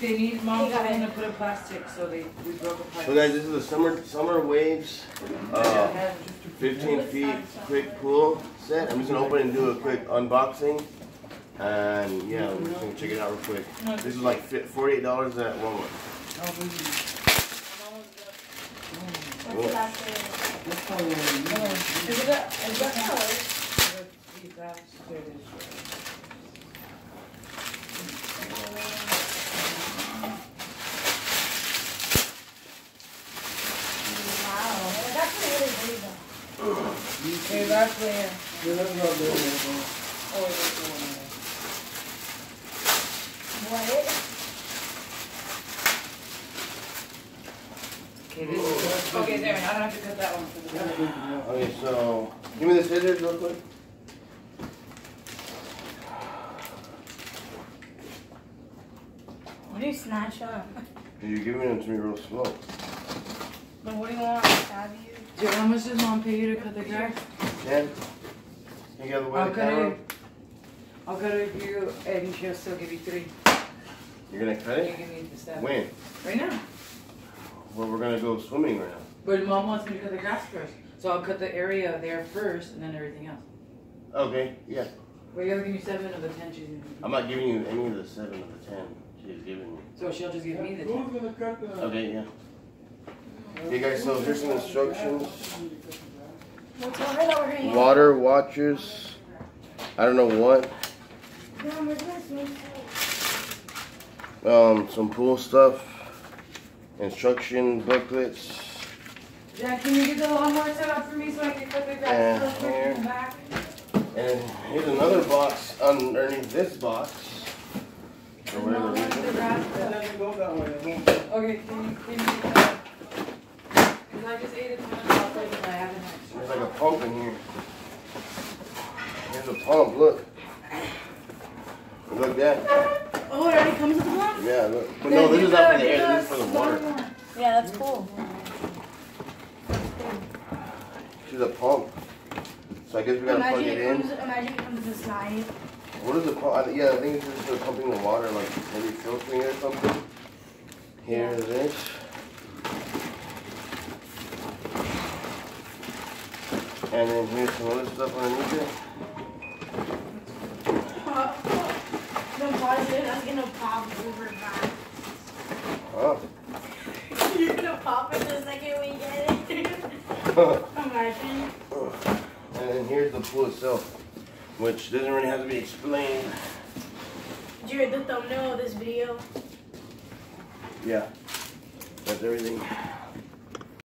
They need mom told to put in plastic, so they we broke a pipe. So guys, this is the summer summer waves, uh, 15 feet quick pool set. I'm just gonna open and do a quick unboxing, and yeah, we're just gonna check it out real quick. This is like $48 at Walmart. What's the last name? Is it a, is that though. Okay, that's where. Oh, what? Okay, this is, oh, okay, there, I don't have to cut that one for the Okay, so give me the scissors real quick. What do you snatch up? You're giving them to me real slow. But what do you want? Stab you? Dude, how much does mom pay you to cut the grass? Ten. You got the way I'll cut it. I'll cut it for you, and she'll still give you three. You're gonna cut it? You it? give me the stuff. When? Right now. Well, we're gonna go swimming right now. But mom wants me to cut the grass first, so I'll cut the area there first, and then everything else. Okay, yeah. Well, you gotta give me seven of the ten she's giving me. I'm not giving you any of the seven of the ten she's giving me. So she'll just give me the ten. Who's gonna cut the? Okay, yeah. Okay, guys, so here's some instructions. Water that we're gonna use? Water watchers. I don't know what. Mom, we're gonna sneak Um, some pool stuff. Instruction booklets. Jack, can you get the lawnmower set up for me so I can cut the grass And real quick in the here. back? And here's another box underneath this box. For whatever reason. the grass It cut. doesn't go that way. it won't. Okay, can you, can you, uh, cause I just ate a ton of chocolate and I haven't There's like a pump in here. Here's a pump, look. Look at that. Oh, it already comes with the pump? Yeah, look. But no, this is not for the air, this is for the water. Yeah, that's cool. She's a pump. So I guess we gotta plug Imagine it it in. comes, imagine it comes this night. What is the pump? I, yeah, I think it's just for pumping the water, like maybe filtering it or something. Here it is. And then here's some other stuff underneath it. No positive, that's gonna pop over back. Oh. You're gonna pop it the second we get it. Imagine. And then here's the pool itself, which doesn't really have to be explained. Jarred, the thumbnail of this video. Yeah, that's everything.